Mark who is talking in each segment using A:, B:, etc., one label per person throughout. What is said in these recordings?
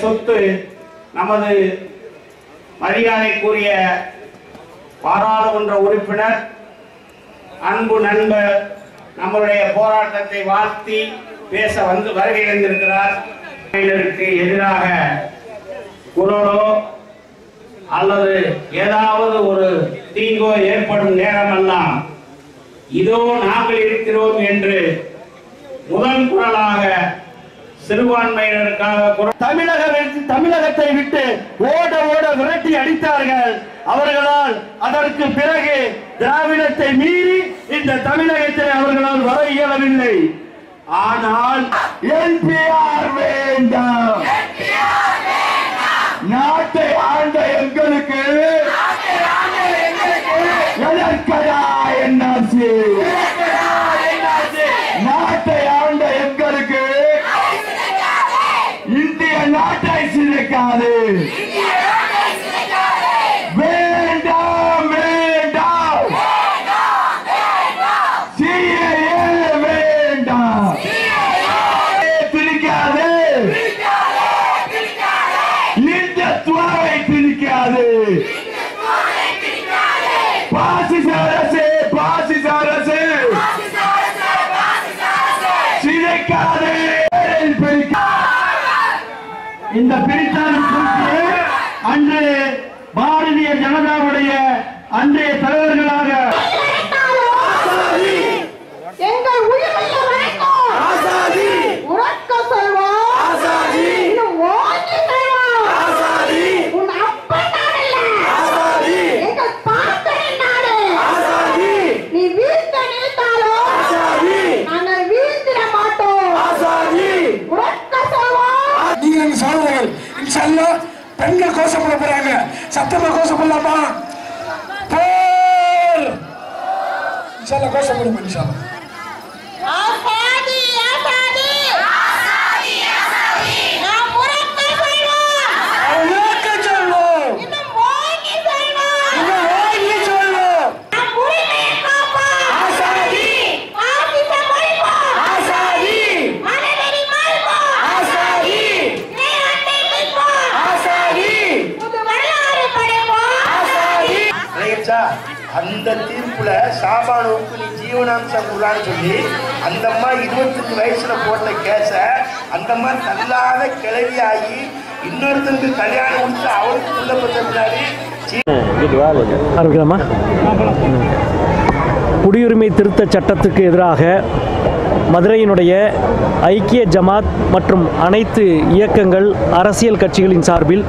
A: சொத்து நமது மரியாதைக்குரிய பாராளுமன்ற உறுப்பினர் அன்பு நண்பர் நம்மளுடைய போராட்டத்தை வாழ்த்தி பேச வந்து வருகை தந்திருக்கிறார் எதிராக குரலோ அல்லது ஏதாவது ஒரு தீங்கோ ஏற்படும் நேரமெல்லாம் இதோ நாங்கள் இருக்கிறோம் என்று முதல் குரலாக சிறுபான்மையினருக்காக
B: தமிழக தமிழகத்தை விட்டு ஓட ஓட விரட்டி அடித்தார்கள். அவர்களால் அதற்கு பிறகு திராவிடத்தை மீறி இந்த தமிழகத்தில் அவர்களால் வர இயலவில்லை. ஆனால் எல்பிஆர் வேண்டாம். நாட்டை ஆண்ட எங்களுக்கு நாட்டை சிதைக்காது. இந்த பிரித்தான அன்று பாரதிய ஜனதாவுடைய அன்றைய தலைவர்களாக
C: கல்ல பெண்கள் கோஷம் பண்ண போறாங்க. சத்தமா கோஷம் பண்ணலாமா போர் இன்ஷால்லா கோஷம் பண்ணுங்க
D: அந்த தீர்ப்புல சாபானுவுக்கு நீ ஜீவனாம்சம் கொடுறான்னு சொல்லி அந்த அம்மா இருபத்தஞ்சு வயசுல போட்ட கேஸ அந்த அம்மா தள்ளாத கிளவி ஆகி இன்னொருத்தருக்கு கல்யாணம் கொடுத்து அவருக்கு புள்ள பெற்ற பின்னாடி
E: ஆரம்பிக்கலாமா? குடியுரிமை திருத்த சட்டத்துக்கு எதிராக மதுரையினுடைய ஐக்கிய ஜமாத் மற்றும் அனைத்து இயக்கங்கள் அரசியல் கட்சிகளின் சார்பில்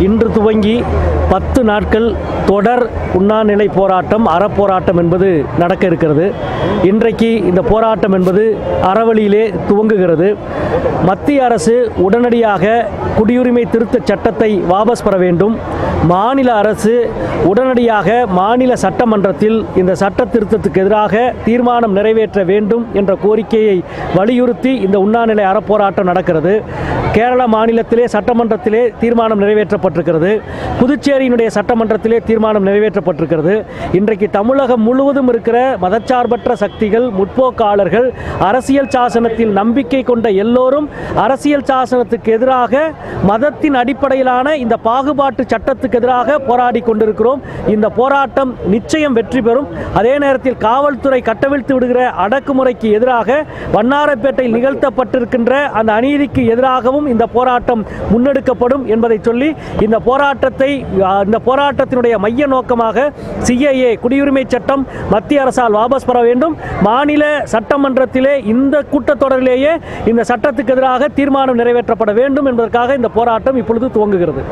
E: இன்று துவங்கி பத்து நாட்கள் தொடர் உண்ணாநிலை போராட்டம் அறப்போராட்டம் என்பது நடக்க இருக்கிறது. இன்றைக்கு இந்த போராட்டம் என்பது அறவழியிலே துவங்குகிறது. மத்திய அரசு உடனடியாக குடியுரிமை திருத்தச் சட்டத்தை வாபஸ் பெற வேண்டும். மாநில அரசு உடனடியாக மாநில சட்டமன்றத்தில் இந்த சட்ட திருத்தத்துக்கு எதிராக தீர்மானம் நிறைவேற்ற வேண்டும் என்ற கோரிக்கையை வலியுறுத்தி இந்த உண்ணாநிலை அறப்போராட்டம் நடக்கிறது. கேரள மாநிலத்திலே சட்டமன்றத்திலே தீர்மானம் நிறைவேற்றப்பட்டிருக்கிறது. புதுச்சேரியினுடைய சட்டமன்றத்திலே தீர்மானம் நிறைவேற்றப்பட்டிருக்கிறது. இன்றைக்கு தமிழகம் முழுவதும் இருக்கிற மதச்சார்பற்ற சக்திகள் முற்போக்காளர்கள் அரசியல் சாசனத்தில் நம்பிக்கை கொண்ட எல்லோரும் அரசியல் சாசனத்துக்கு எதிராக மதத்தின் அடிப்படையிலான இந்த பாகுபாட்டு சட்டத்துக்கு எதிராக போராடி கொண்டிருக்கிறோம். இந்த போராட்டம் நிச்சயம் வெற்றி பெறும். அதே நேரத்தில் காவல்துறை கட்டவிழ்த்து விடுகிற அடக்குமுறைக்கு எதிராக வண்ணாரப்பேட்டையில் நிகழ்த்தப்பட்டிருக்கின்ற அந்த அநீதிக்கு எதிராகவும் இந்த போராட்டம் முன்னெடுக்கப்படும் என்பதை சொல்லி இந்த போராட்டத்தை இந்த போராட்டத்தினுடைய மைய நோக்கமாக சிஐஏ குடியுரிமை சட்டம் மத்திய அரசால் வாபஸ் பெற வேண்டும். மாநில சட்டமன்றத்திலே இந்த கூட்டத்தொடரிலேயே இந்த சட்டத்துக்கு எதிராக தீர்மானம் நிறைவேற்றப்பட வேண்டும் என்பதற்காக இந்த போராட்டம் இப்பொழுது துவங்குகிறது.